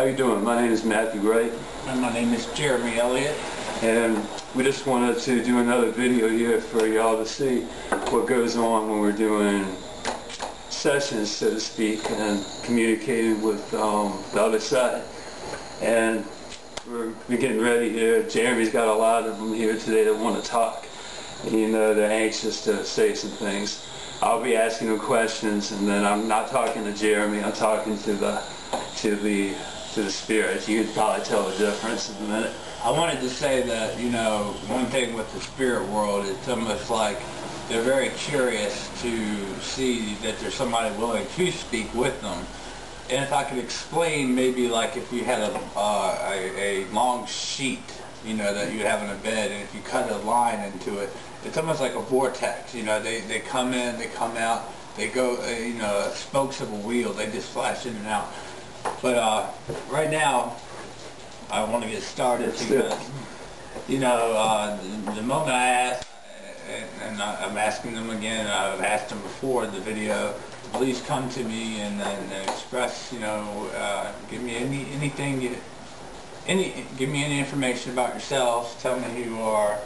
How you doing? My name is Matthew Wright, And my name is Jeremy Elliott. and we just wanted to do another video here for y'all to see what goes on when we're doing sessions, so to speak, and communicating with um, the other side. And we're, we're getting ready here. Jeremy's got a lot of them here today that want to talk. And, you know, they're anxious to say some things. I'll be asking them questions, and then I'm not talking to Jeremy. I'm talking to the to the to the spirits. You can probably tell the difference in a minute. I wanted to say that, you know, one thing with the spirit world, it's almost like they're very curious to see that there's somebody willing to speak with them. And if I could explain, maybe like if you had a, uh, a, a long sheet, you know, that you have in a bed, and if you cut a line into it, it's almost like a vortex. You know, they, they come in, they come out, they go, uh, you know, spokes of a wheel, they just flash in and out. But uh, right now, I want to get started because, you know, uh, the, the moment I ask, and, and I, I'm asking them again, I've asked them before in the video, please come to me and, and, and express, you know, uh, give me any anything, you, any, give me any information about yourselves, tell me who you are,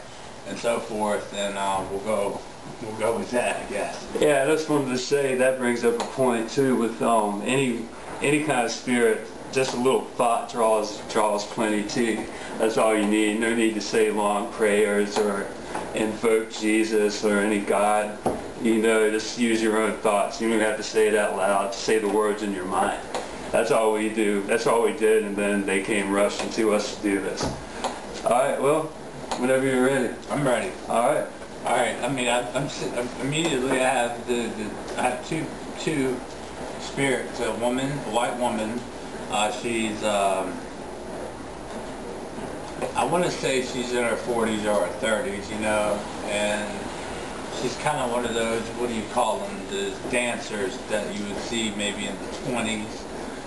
and so forth, and uh, we'll go, we'll go with that, I guess. Yeah, I just wanted to say that brings up a point too with um, any any kind of spirit. Just a little thought draws draws plenty too. That's all you need. No need to say long prayers or invoke Jesus or any God. You know, just use your own thoughts. You don't have to say it out loud. Say the words in your mind. That's all we do. That's all we did, and then they came rushing to us to do this. All right. Well, whenever you're ready. I'm ready. All right. All right. I mean, I, I'm, I'm immediately. I have the, the I have two two spirits. A woman, a white woman. Uh, she's um, I want to say she's in her 40s or her 30s, you know, and she's kind of one of those. What do you call them? The dancers that you would see maybe in the 20s.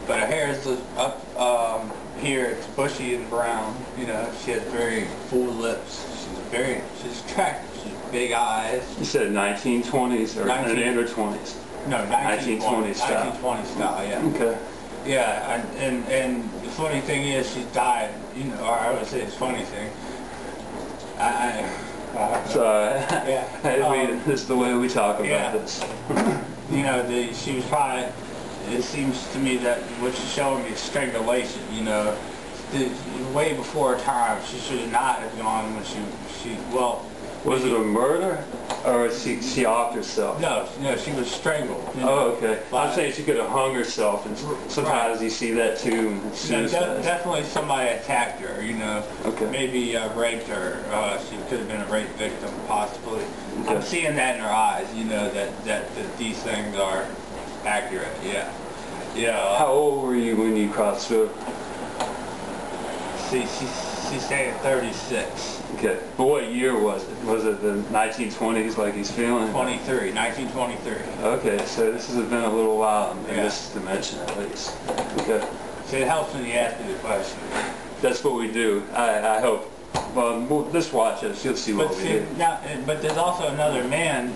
But her hair is up um, here. It's bushy and brown. You know, she has very full lips. She's very she's attractive. She's big eyes. You said 1920s or 19 in her 20s. No, 1920 1920 style. 1920 style, yeah. Okay. Yeah, and, and and the funny thing is, she died. You know, or I would say it's funny thing. I, I uh, So, Yeah. we, Um, this is the way we talk about yeah. this. you know, the, she was probably. It seems to me that what she's showing me is strangulation. You know, the, way before her time, she should not have gone when she she well. Was it a murder? Or she, she offed herself? No, no, she was strangled. you know. Oh, okay. I'm saying she could have hung herself, and sometimes you see that too. No, de- definitely somebody attacked her, you know. Okay. Maybe uh, raped her. Uh, she could have been a rape victim, possibly. I'm seeing that in her eyes, you know, that, that, that these things are accurate, yeah. Yeah, How old were you when you crossed over? see, she's, she's saying 36, Okay. But what year was it? Was it the 1920s like he's feeling? 23, 1923. Okay, so this has been a little while in Yeah. this dimension at least. Okay. See, it helps when you ask me the question. That's what we do. I, I hope. Well, we'll just watch us. You'll see what But we see, do. now, but there's also another man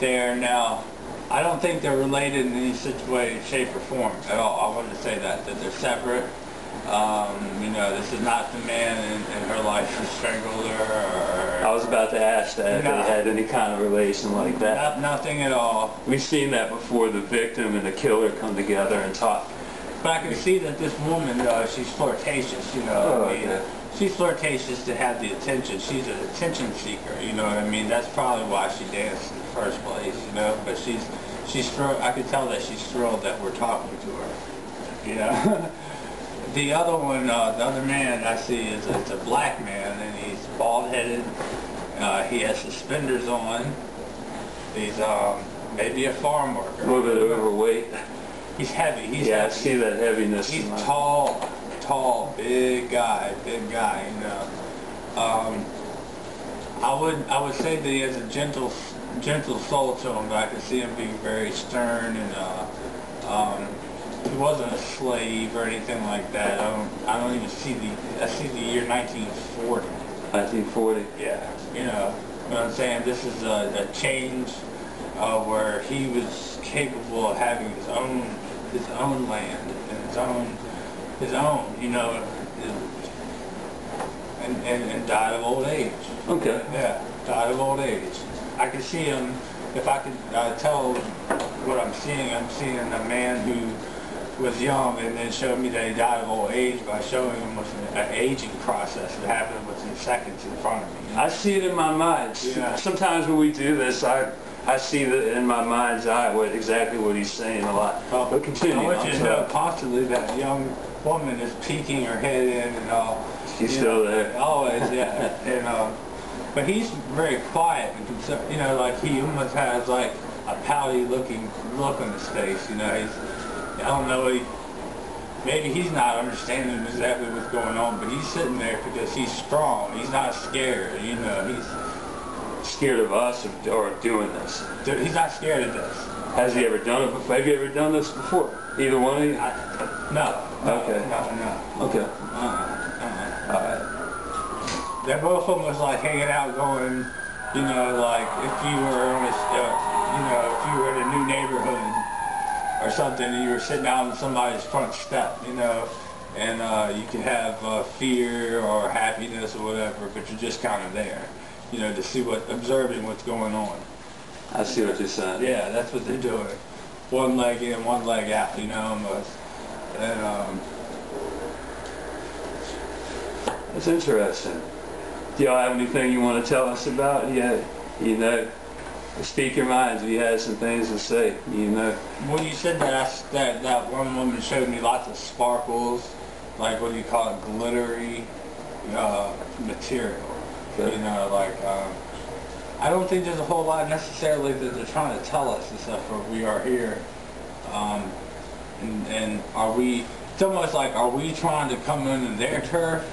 there now. I don't think they're related in any such way, shape, or form at all. I wanted to say that that they're separate. Um, you know, this is not the man in, in her life who strangled her. I was about to ask that if they had any kind of relation like that. not, nothing at all. We've seen that before. The victim and the killer come together and talk. But I can see that this woman, uh, she's flirtatious. You know, Oh, I mean, okay. she's flirtatious to have the attention. She's an attention seeker. You know what I mean? That's probably why she danced in the first place. You know, but she's she's thrilled. I can tell that she's thrilled that we're talking to her. You know. the other one, uh, the other man I see is it's a black man, and he's bald-headed. Uh, he has suspenders on. He's um, maybe a farm worker. A little bit overweight. He's heavy. He's Yeah, I heavy. see that heaviness. He's tall, tall, big guy, big guy. You know, um, I would I would say that he has a gentle gentle soul to him, but I can see him being very stern and uh, um, he wasn't a slave or anything like that. I don't I don't even see the I see the year 1940. 1940. Yeah, you know You know what I'm saying. This is a, a change uh, where he was capable of having his own his own land and his own his own, you know, and, and, and died of old age. Okay. Yeah, died of old age. I can see him, if I could uh, tell what I'm seeing, I'm seeing a man who was young and then showed me that he died of old age by showing him an, aging process that happened within seconds in front of me. I see it in my mind. Yeah. Sometimes when we do this, I I see that in my mind's eye what exactly what he's saying a lot. Well, but continue. I want you to know constantly that young woman is peeking her head in and all. She's still know, there. Always, yeah. and um, but he's very quiet and conser- you know, like he almost has like a pouty looking look on his face. You know, he's I don't know. He, maybe he's not understanding exactly what's going on, but he's sitting there because he's strong. He's not scared. You know, he's Scared of us or, or doing this. he's not scared of this. Has he ever done it before? Have you ever done this before? Either one of you? I, no. no, Okay. No. No. Okay. Uh-uh. Uh-uh. All right. They're both almost like hanging out going, you know, like if you were on a, uh, you know, if you were in a new neighborhood or something and you were sitting out on somebody's front step, you know, and uh, you could have uh, fear or happiness or whatever, but you're just kind of there, you know, to see what, observing what's going on. I see what you're saying. Yeah, that's what they're doing. One leg in, one leg out, you know, almost. And, um, That's interesting. Do y'all have anything you want to tell us about? Yeah, you know, speak your minds. If you have some things to say, you know. When you said that, I that that one woman showed me lots of sparkles, like what do you call it, glittery uh, material. Okay. You know, like um, I don't think there's a whole lot necessarily that they're trying to tell us, except for we are here, um, and, and are we? It's almost like are we trying to come into their turf?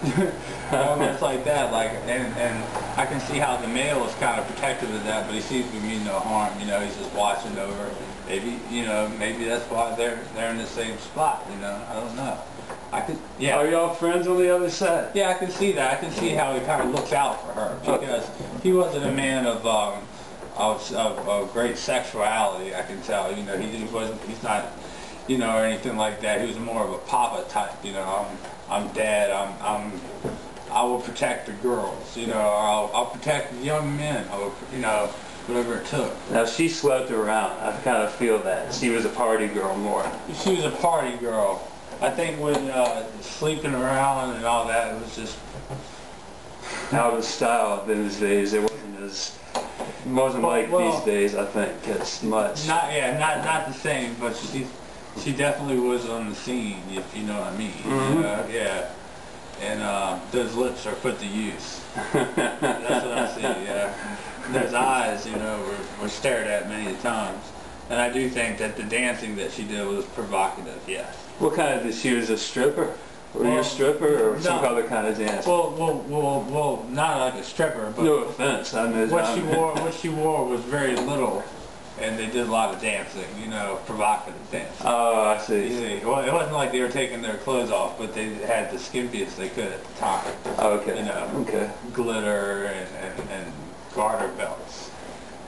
almost like that. Like, and and I can see how the male is kind of protective of that, but he seems to mean no harm. You know, he's just watching over. Maybe you know, maybe that's why they're they're in the same spot. You know, I don't know. I could, yeah. Are y'all friends on the other side? Yeah, I can see that. I can see how he kind of looks out for her because he wasn't a man of um, of, of, of great sexuality. I can tell. You know, he, he wasn't. He's not. You know, or anything like that. He was more of a papa type. You know, I'm I'm dad. I'm I'm I will protect the girls. You know, or I'll I'll protect the young men. I will, you know, whatever it took. Now she slept around. I kind of feel that she was a party girl more. She was a party girl. I think when uh, sleeping around and all that, it was just Out of style those days. It wasn't as wasn't Well- like well- these days. I think as much. Not yeah, not not the same, but she she definitely was on the scene, if you know what I mean. Mhm. Uh, yeah, and uh, those lips are put to use. That's what I see. Yeah, those eyes, you know, were, were stared at many times, and I do think that the dancing that she did was provocative. Yes. What kind of? She was a stripper. Were you a stripper or some other kind of dance? Well, well, well, well, not like a stripper, but no offense. I know. what I'm- she wore, what she wore was very little, and they did a lot of dancing. You know, provocative dancing. Oh, I You see. see, well, it wasn't like they were taking their clothes off, but they had the skimpiest they could at the time. Oh, okay. You know, Okay. glitter and, and, and garter belts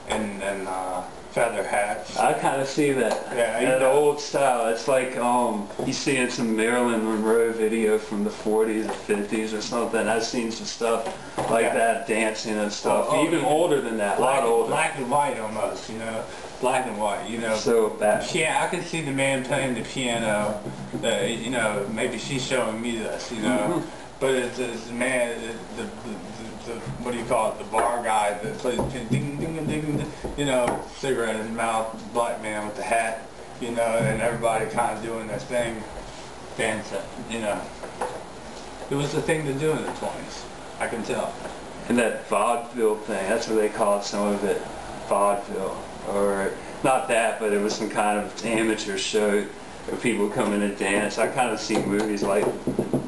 and, and uh, feather hats. I kind of see that. Yeah, that know. old style. It's like um, you see in some Marilyn Monroe video from the 40s or 50s or something. I've seen some stuff like Yeah. that, dancing and stuff. Oh, oh, Even yeah. older than that, a black, lot older. black and white almost, you know, black and white, you know. So bad. Yeah, I can see the man playing the piano. The, you know, maybe she's showing me this, you know. Mm-hmm. But it's, it's the man, the, the, the, the, what do you call it, the bar guy that plays ding, ding, ding, ding, ding, you know, cigarette in his mouth, black man with the hat, you know, and everybody kind of doing their thing, dancing, you know. It was the thing to do in the 20s, I can tell. And that vaudeville thing, that's what they call some of it, vaudeville. Or not that, but it was some kind of amateur show where people come in and dance. I kind of see movies like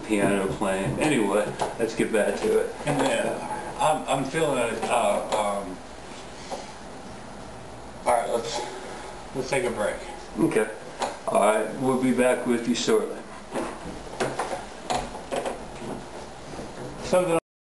piano playing. Anyway, let's get back to it. And uh, I'm, I'm feeling it. Uh, um, all right, let's let's take a break. Okay. All right, we'll be back with you shortly. Something